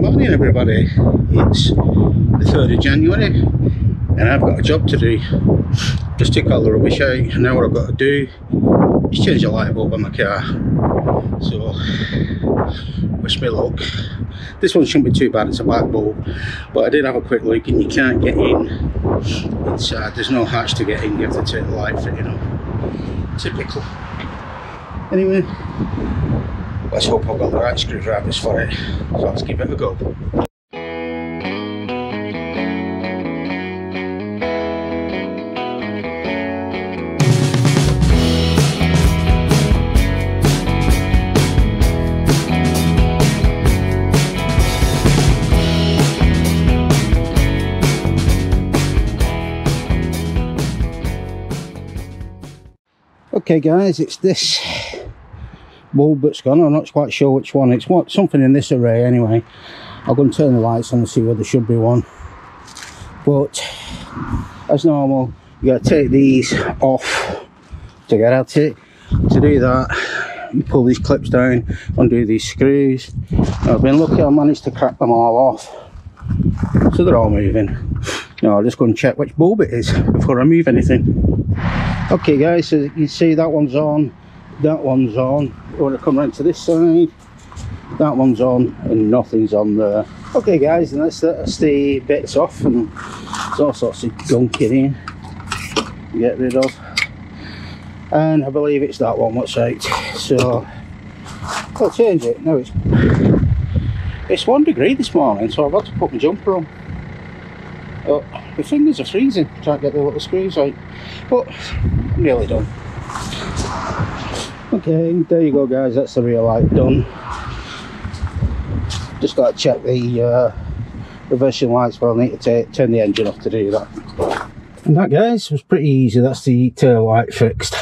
Good morning, everybody. It's the 3rd of January, and I've got a job to do. Just took all the rubbish out, and now what I've got to do is change the light bulb on my car. So, wish me luck. This one shouldn't be too bad, it's a black bulb, but I did have a quick look, and you can't get in. Uh, there's no hatch to get in, you have to take the light fitting off. Typical. Anyway, let's hope I've got the right screwdrivers for it. So let's give it a go. Okay guys, it's this bulb that's gone. I'm not quite sure which one. It's what something in this array anyway. I'll go and turn the lights on and see where there should be one. But as normal, you got to take these off to get at it. To do that, you pull these clips down, undo these screws. I've been lucky I managed to crack them all off. So they're all moving. Now I'll just go and check which bulb it is before I move anything. Okay guys, so you see that one's on, that one's on. I want to come around to this side, that one's on and nothing's on there. Okay guys, and that's, that's the bits off and there's all sorts of gunk in here get rid of. And I believe it's that one what's out. So I'll change it. No, it's it's one degree this morning, so I've had to put my jumper on. Oh, my fingers are freezing, to get the little screws out. But I'm nearly done. Okay, there you go guys, that's the rear light done. Just got to check the uh, reversing lights, but I'll need to turn the engine off to do that. And that guys was pretty easy, that's the tail light fixed.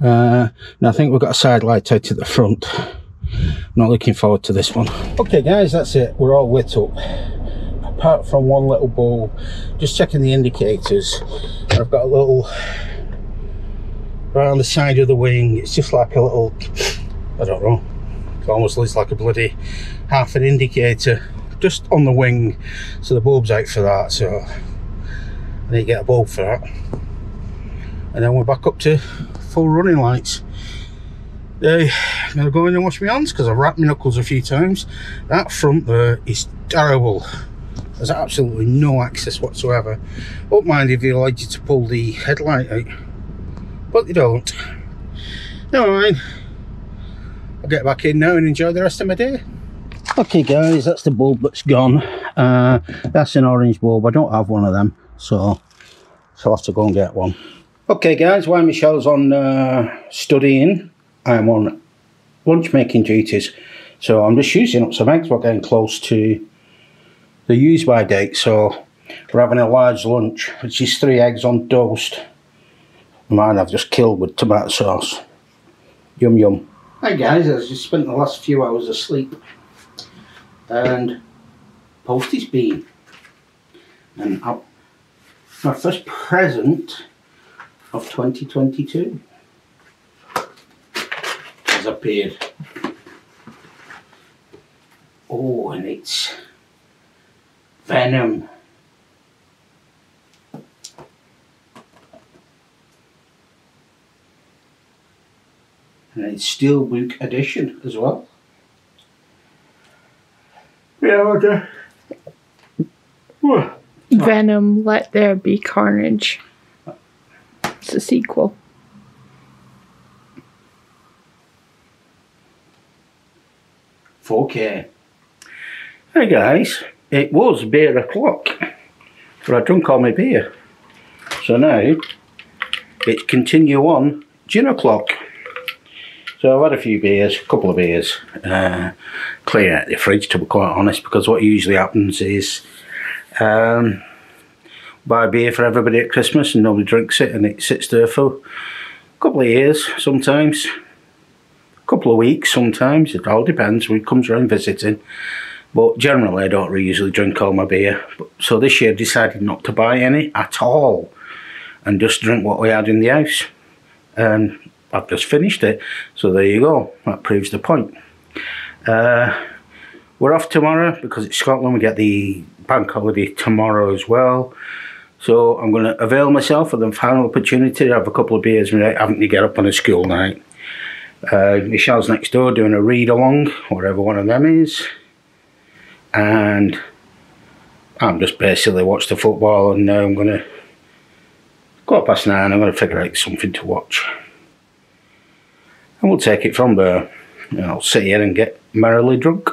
Uh, I think we've got a side light out at the front. Not looking forward to this one. Okay guys, that's it, we're all lit up apart from one little bulb just checking the indicators I've got a little around the side of the wing it's just like a little I don't know it almost looks like a bloody half an indicator just on the wing. So the bulb's out for that so I need to get a bulb for that. And then we're back up to full running lights. Uh, I'm going to go in and wash my hands because I've wrapped my knuckles a few times. That front there is terrible. There's absolutely no access whatsoever. Won't mind if they allowed you to pull the headlight out, but they don't. Never mind. I'll get back in now and enjoy the rest of my day. Okay guys, that's the bulb that's gone. Uh, that's an orange bulb. I don't have one of them, so, so I'll have to go and get one. Okay guys, while Michelle's on uh, studying, I'm on lunch making duties. So I'm just using up some eggs. We're getting close to the use by date so we're having a large lunch which is three eggs on toast mine I've just killed with tomato sauce. Yum yum. Hi guys I've just spent the last few hours asleep and post is been and my first present of 2022 has appeared. Oh and it's Venom. And it's Steelbook edition as well. Yeah, okay. Venom, Let There Be Carnage. It's a sequel. Four K. Hey guys it was beer o'clock, but I drunk all my beer. So now it's continue on gin o'clock. So I've had a few beers, a couple of beers, uh, clear out the fridge to be quite honest, because what usually happens is um, buy beer for everybody at Christmas and nobody drinks it and it sits there for a couple of years sometimes, a couple of weeks sometimes, it all depends, who comes around visiting. But generally, I don't usually drink all my beer. So this year, I decided not to buy any at all and just drink what we had in the house. And I've just finished it. So there you go. That proves the point. Uh, we're off tomorrow because it's Scotland. We get the bank holiday tomorrow as well. So I'm going to avail myself of the final opportunity to have a couple of beers without having to get up on a school night. Uh, Michelle's next door doing a read along, whatever one of them is. And I'm just basically watch the football and now I'm going to go past nine, I'm going to figure out something to watch. And we'll take it from there. I'll sit here and get merrily drunk.